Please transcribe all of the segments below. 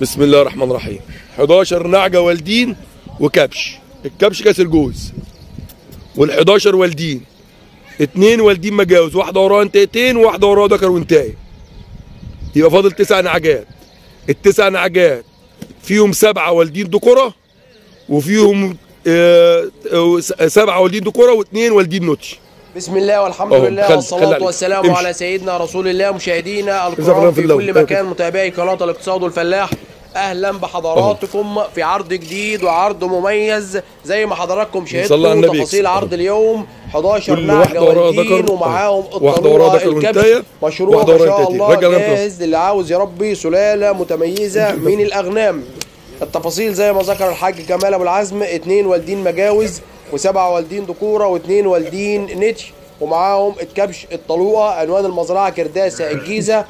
بسم الله الرحمن الرحيم. 11 نعجة والدين وكبش. الكبش كاس الجوز. وال11 والدين. اتنين والدين مجاوز واحدة وراها انتيتين وواحدة وراها ذكر وانتاي يبقى فاضل تسع نعجات. التسع نعجات. فيهم سبعة والدين ذكورة وفيهم آه، آه، سبعة والدين ذكورة واثنين والدين نوتش. بسم الله والحمد لله والصلاة. والسلام امشي. على سيدنا رسول الله مشاهدينا الكرام في في. كل أيوة مكان متابعي قناة الاقتصاد والفلاح. أهلا بحضراتكم في عرض جديد وعرض مميز زي ما حضراتكم شاهدتوا. تفاصيل عرض اليوم 11 كل نعجة واحدة وراها والدين ذكر. ومعاهم ذكر الكبش. مشروع ما شاء. الله. جاهز للي عاوز يربي سلالة متميزة من الأغنام التفاصيل زي ما ذكر الحاج كمال أبو العزم اتنين والدين مجاوز وسبعة والدين ذكورة واتنين والدين نتش ومعاهم الكبش الطلوقة عنوان المزرعة كرداسة الجيزة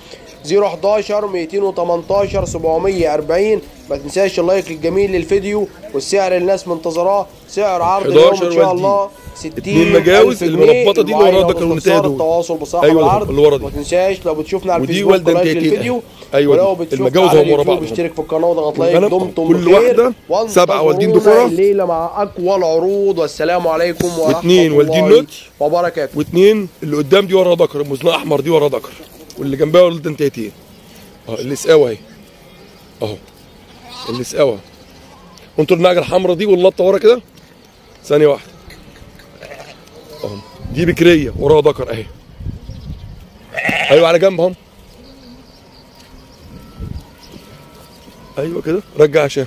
011 218 740 ما تنساش اللايك الجميل للفيديو والسعر اللي الناس منتظراه سعر عرض اليوم 11 إن شاء والدين. الله 60 اتنين مجاوز،. المربطة دي اللي وراها المعاينة ده كانوا. التواصل بصاحب أيوة العرض اللي ورا دي. ما تنساش لو بتشوفنا على ودي الفيسبوك لايك انتيتين. للفيديو أيوة ولو. بتشوفنا المجاوز على ورا اليوتيوب بعض. اشترك في القناة وضغط لايك دمتم كل بخير واحدة سبعة والدين ذكورة. الليلة مع أقوى العروض والسلام عليكم ورحمة واتنين والدين الله نوت. وبركاته واثنين اللي قدام دي ورا ذكر المزنقة أحمر دي ورا ذكر واللي جنبها ولد انتيتين أهو اللي سقاوة أهي. أهو اللي سقاوة. أنتوا النعجه الحمراء دي واللطة ورا كده؟ ثانية واحدة. أهو دي بكرية وراها ذكر أهي. أيوه على جنب اهم أيوه كده. رجع عشان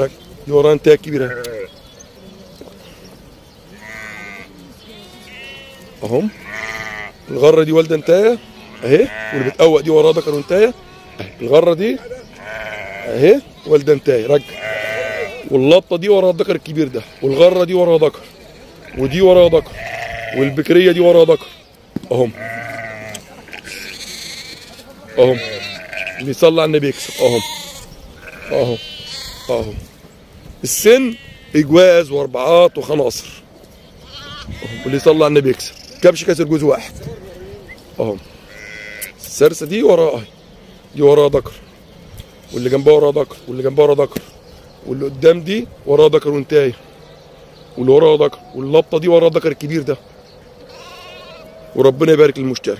رجع. دي وراها انتايه كبيره اهم الغرة دي والدة انتايه اهي واللي بتقوق دي وراها ذكر وانتايه اهي الغرة دي اهي والده انتايه رجع. واللطة دي وراها الذكر الكبير ده والغرة دي وراها ذكر ودي وراها ذكر والبكرية دي وراها ذكر. اهم. اهم. اللي يصلي على النبي يكسب. اهم. اهم. اهم. السن إجواز وأربعات وخناصر. واللي يصلي على النبي يكسب. كبش كسر جوز واحد. اهم. السرسة دي وراها اهي دي وراها ذكر. واللي جنبها وراها ذكر. واللي جنبها وراها ذكر. واللي قدام دي وراها ذكر وانتايه واللي وراها ذكر. واللبطه دي وراها ذكر الكبير ده. وربنا يبارك للمشتري.